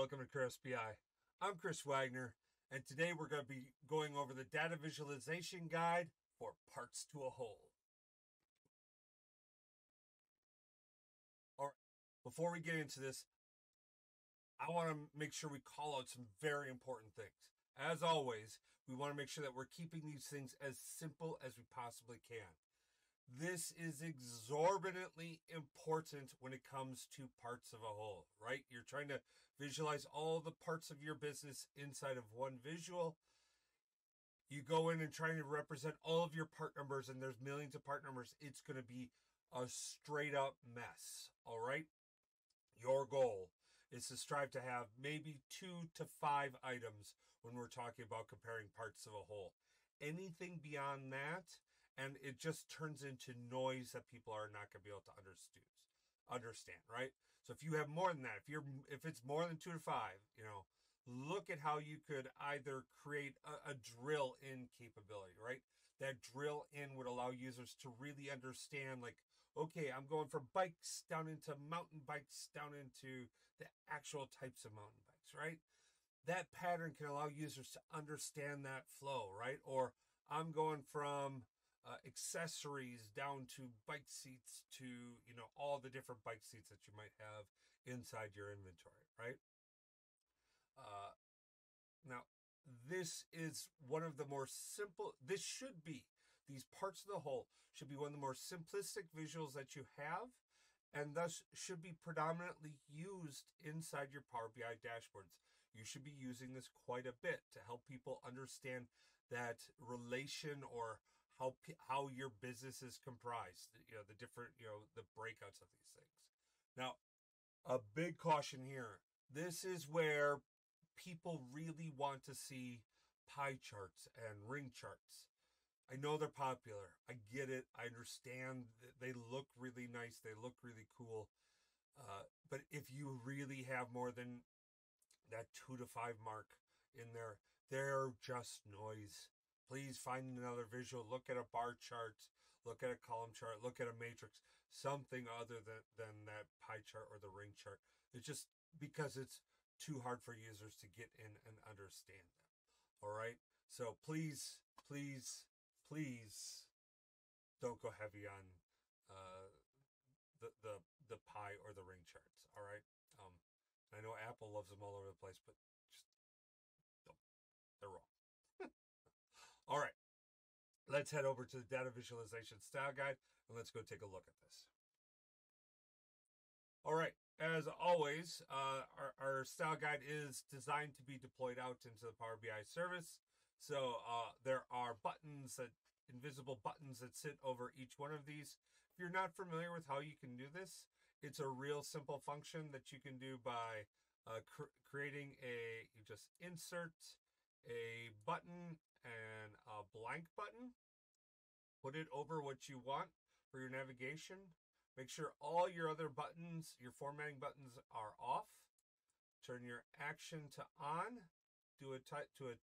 Welcome to KratosBI. I'm Chris Wagner, and today we're going to be going over the data visualization guide for parts to a whole. All right, before we get into this, I want to make sure we call out some very important things. As always, we want to make sure that we're keeping these things as simple as we possibly can. This is exorbitantly important when it comes to parts of a whole, right? You're trying to visualize all the parts of your business inside of one visual. You go in and trying to represent all of your part numbers, and there's millions of part numbers. It's going to be a straight up mess, all right? Your goal is to strive to have maybe two to five items when we're talking about comparing parts of a whole. Anything beyond that, and it just turns into noise that people are not going to be able to understand understand right? So if you have more than that if you're if it's more than two to five you know look at how you could either create a, a drill in capability right? That drill in would allow users to really understand like okay i'm going from bikes down into mountain bikes down into the actual types of mountain bikes right? That pattern can allow users to understand that flow right? Or i'm going from uh, accessories down to bike seats to you know all the different bike seats that you might have inside your inventory right uh, now this is one of the more simple this should be these parts of the whole should be one of the more simplistic visuals that you have and thus should be predominantly used inside your Power BI dashboards. You should be using this quite a bit to help people understand that relation or how how your business is comprised, you know, the different, you know, the breakouts of these things. Now, a big caution here. This is where people really want to see pie charts and ring charts. I know they're popular. I get it. I understand. They look really nice. They look really cool. Uh, but if you really have more than that two to five mark in there, they're just noise. Please find another visual. Look at a bar chart. Look at a column chart. Look at a matrix. Something other than, than that pie chart or the ring chart. It's just because it's too hard for users to get in and understand them. All right. So please, please, please don't go heavy on uh, the, the, the pie or the ring charts. All right. Um, I know Apple loves them all over the place, but just don't. They're wrong. All right, let's head over to the data visualization style guide and let's go take a look at this. All right, as always, uh, our, our, style guide is designed to be deployed out into the Power BI service. So uh, there are buttons that invisible buttons that sit over each one of these. If you're not familiar with how you can do this, it's a real simple function that you can do by uh, cr creating a, you just insert a button blank button. Put it over what you want for your navigation. Make sure all your other buttons, your formatting buttons are off. Turn your action to on. Do a type to a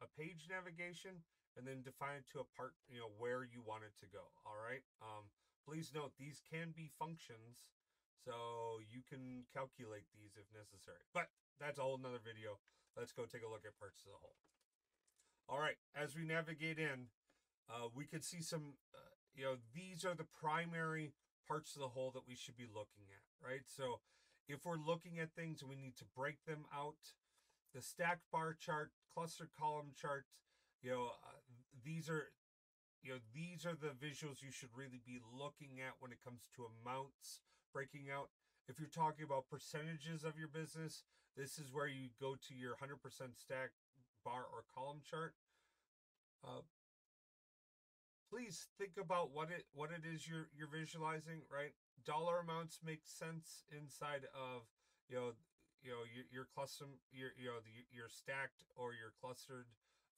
a page navigation and then define it to a part, you know, where you want it to go. All right. Um, please note these can be functions, so you can calculate these if necessary. But that's a whole nother video. Let's go take a look at parts of the whole. All right, as we navigate in, uh, we could see some, uh, you know, these are the primary parts of the whole that we should be looking at, right? So if we're looking at things and we need to break them out, the stack bar chart, cluster column chart, you know, uh, these are, you know, these are the visuals you should really be looking at when it comes to amounts breaking out. If you're talking about percentages of your business, this is where you go to your 100% stack bar or column chart. Uh, please think about what it what it is you're you're visualizing. Right, dollar amounts make sense inside of you know you know your your cluster your you know the, your stacked or your clustered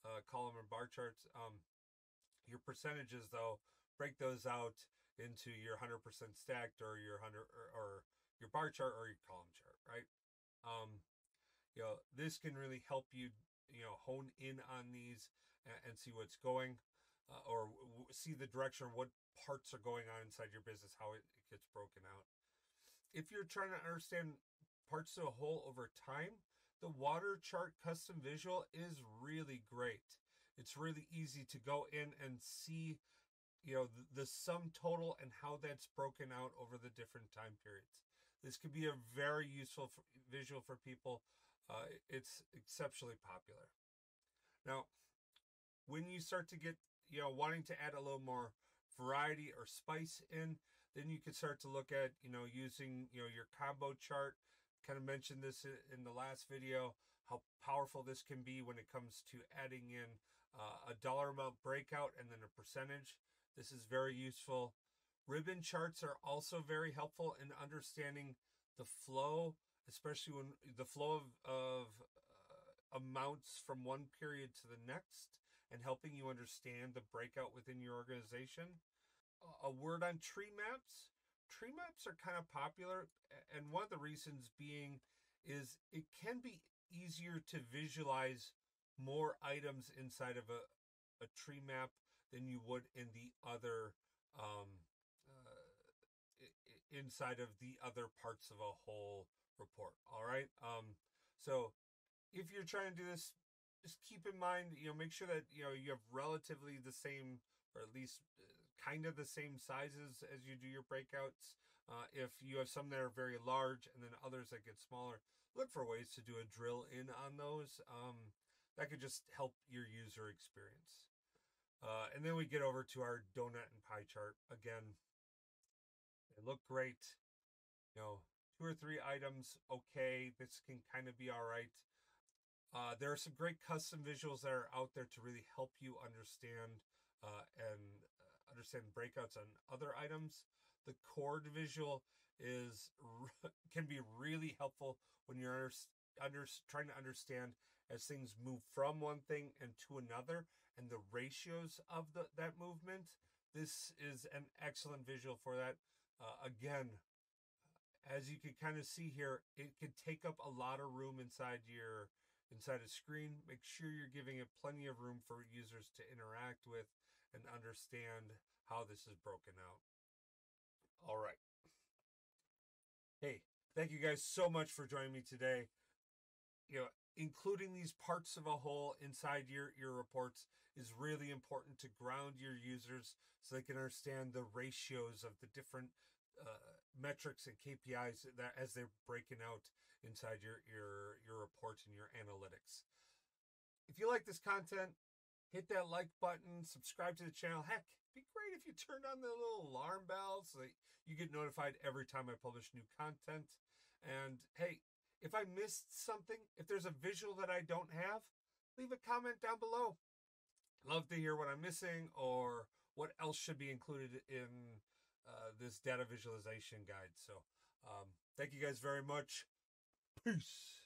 uh, column and bar charts. Um, your percentages though break those out into your 100% stacked or your 100 or, or your bar chart or your column chart right um you know this can really help you you know hone in on these and, see what's going uh, or see the direction what parts are going on inside your business how it, it gets broken out if you're trying to understand parts of a whole over time, the water chart custom visual is really great. It's really easy to go in and see, you know, the, the sum total and how that's broken out over the different time periods. This could be a very useful visual for people. Uh, it's exceptionally popular. Now, when you start to get, you know, wanting to add a little more variety or spice in, then you can start to look at, you know, using, you know, your combo chart. Kind of mentioned this in the last video, how powerful this can be when it comes to adding in uh, a dollar amount breakout and then a percentage. This is very useful. Ribbon charts are also very helpful in understanding the flow, especially when the flow of, of uh, amounts from one period to the next and helping you understand the breakout within your organization. A word on tree maps. Tree maps are kind of popular, and one of the reasons being is it can be easier to visualize more items inside of a, a tree map than you would in the other um, inside of the other parts of a whole report. All right. Um, so if you're trying to do this, just keep in mind, you know, make sure that, you know, you have relatively the same, or at least uh, kind of the same sizes as you do your breakouts. Uh, if you have some that are very large and then others that get smaller, look for ways to do a drill in on those. Um, that could just help your user experience. Uh, and then we get over to our donut and pie chart. Again, look great. You know, two or three items, okay. This can kind of be all right. Uh, there are some great custom visuals that are out there to really help you understand uh, and uh, understand breakouts on other items. The chord visual is can be really helpful when you're under, under trying to understand as things move from one thing and to another and the ratios of the that movement. This is an excellent visual for that. Uh, again, as you can kind of see here, it can take up a lot of room inside your inside a screen. Make sure you're giving it plenty of room for users to interact with and understand how this is broken out. All right. Hey, thank you guys so much for joining me today. You know, including these parts of a whole inside your, your reports is really important to ground your users so they can understand the ratios of the different uh, metrics and KPIs that as they're breaking out inside your your your reports and your analytics. If you like this content, hit that like button, subscribe to the channel. Heck, be great if you turned on the little alarm bell so that you get notified every time I publish new content. And hey, if I missed something, if there's a visual that I don't have, leave a comment down below. Love to hear what I'm missing or what else should be included in uh, this data visualization guide. So um, thank you guys very much. Peace.